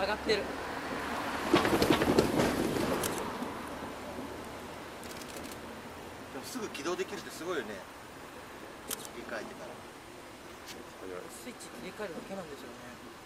上がってる。でもすぐ起動できるってすごいよね。切り替えてから。スイッチ切り替えるだけなんですよね。